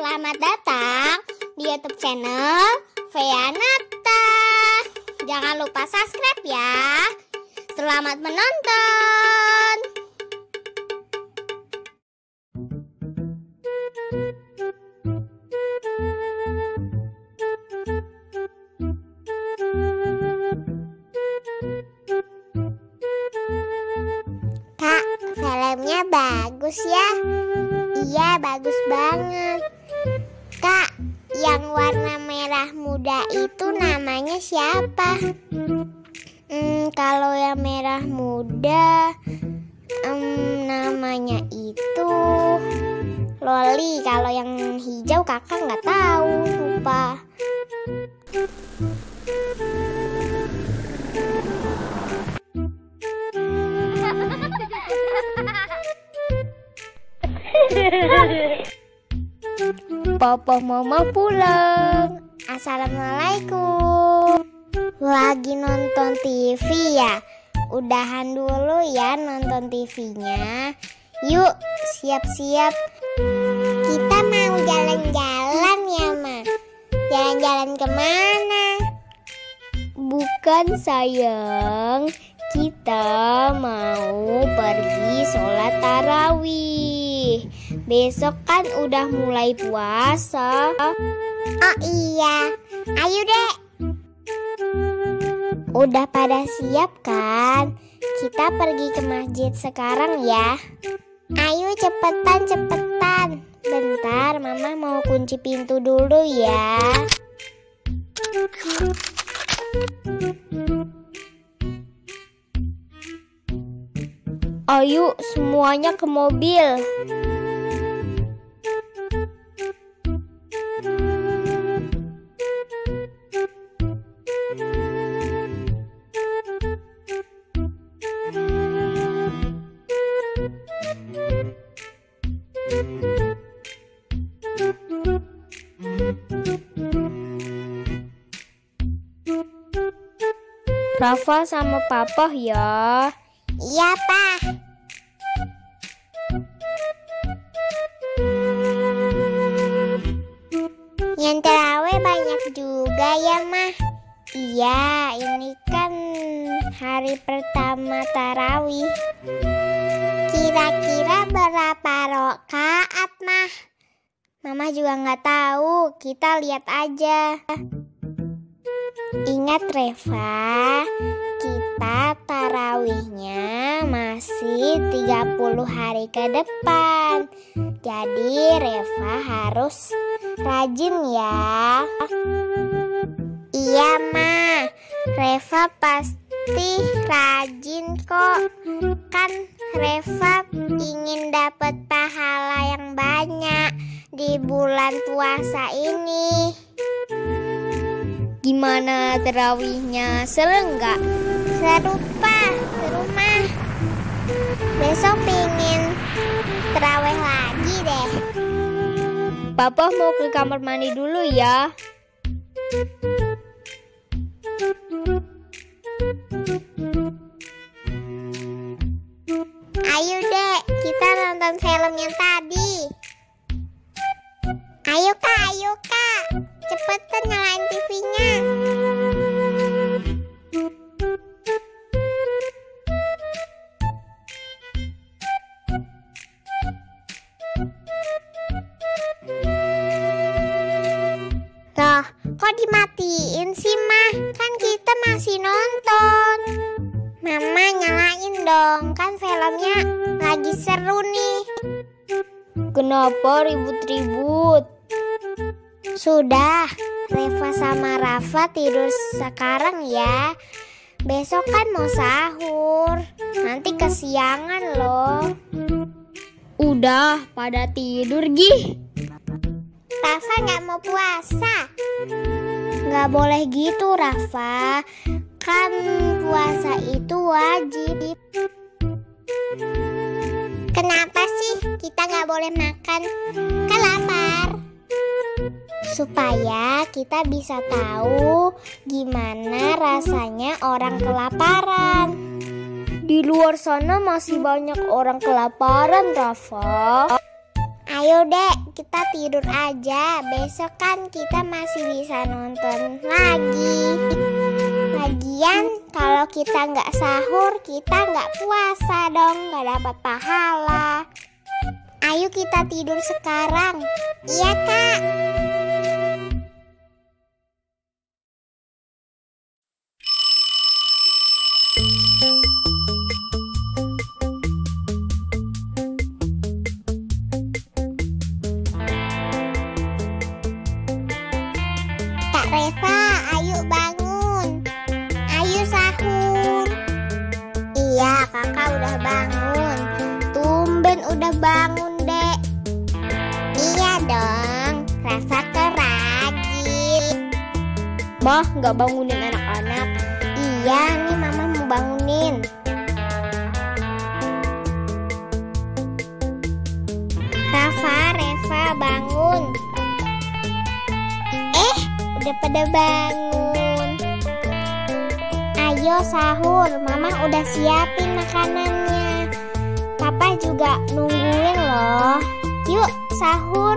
selamat datang di YouTube channel Veanata. Jangan lupa subscribe ya. Selamat menonton. Bagus ya. Iya, bagus banget. Kak, yang warna merah muda itu namanya siapa? Hmm, kalau yang merah muda, em, namanya itu Loli. Kalau yang hijau kakak nggak tahu, lupa. Papa mama pulang. Assalamualaikum. Lagi nonton TV ya? Udahan dulu ya nonton TV-nya. Yuk, siap-siap. Kita mau jalan-jalan ya, Ma. Jalan-jalan ke mana? Bukan sayang, kita mau pergi sholat tarawih. Besok kan udah mulai puasa. Oh iya, ayo dek. Udah pada siap kan? Kita pergi ke masjid sekarang ya. Ayo cepetan cepetan. Bentar, mama mau kunci pintu dulu ya. Ayo semuanya ke mobil. Rafa sama papa ya. Iya, Pak. Yang terawih banyak juga ya, Mah. Iya, ini kan hari pertama tarawih. Kira-kira berapa rokaat, Mah? Mama juga nggak tahu, kita lihat aja. Ingat Reva, kita tarawihnya masih 30 hari ke depan. Jadi Reva harus rajin ya. Iya, Ma. Reva pasti rajin kok. Kan Reva ingin dapat pahala yang banyak di bulan puasa ini. Gimana terawihnya? Seru nggak? Seru, Pak. Seru, mah. Besok pingin terawih lagi deh. Papa mau ke kamar mandi dulu ya. Ayo dek, kita nonton film yang tadi. Lagi seru nih. Kenapa ribut-ribut? Sudah, Reva sama Rafa tidur sekarang ya. Besok kan mau sahur, nanti kesiangan loh. Udah, pada tidur gih. Rafa nggak mau puasa. Nggak boleh gitu, Rafa. Kan puasa itu wajib. Kenapa sih kita nggak boleh makan? Kan. Supaya kita bisa tahu gimana rasanya orang kelaparan. Di luar sana masih banyak orang kelaparan, Rafa. Ayo dek, kita tidur aja. Besok kan kita masih bisa nonton lagi. Lagian kalau kita nggak sahur, kita nggak puasa dong, nggak dapat pahala. Ayo kita tidur sekarang. Iya kak. Bangun, dek. Iya dong, Reva kerajin. Mah, nggak bangunin anak-anak. Iya, nih mama mau bangunin. Rafa, Reva bangun. Eh, udah pada bangun. Ayo sahur, mama udah siapin makanannya. Papa juga nungguin loh. Yuk sahur.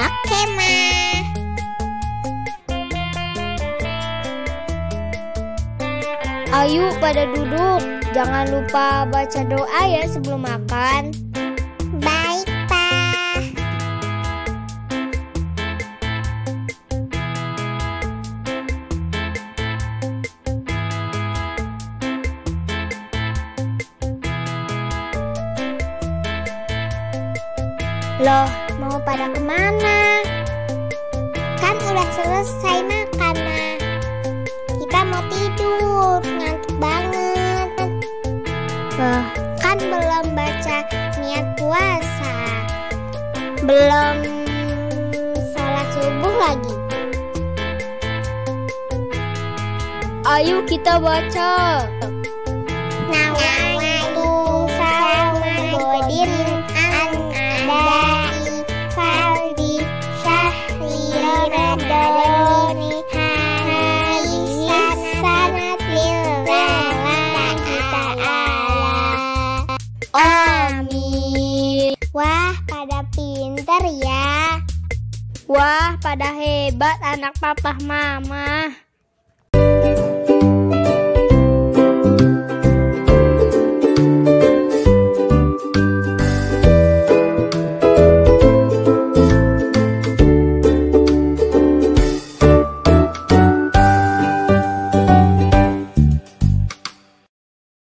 Oke, Ma. Ayo pada duduk. Jangan lupa baca doa ya sebelum makan. Loh, mau pada ke mana? Kan udah selesai makan, Ma. Kita mau tidur, ngantuk banget. Loh, kan belum baca niat puasa. Belum sholat subuh lagi. Ayo kita baca. Nawaitu Wah, pada hebat anak papa mama.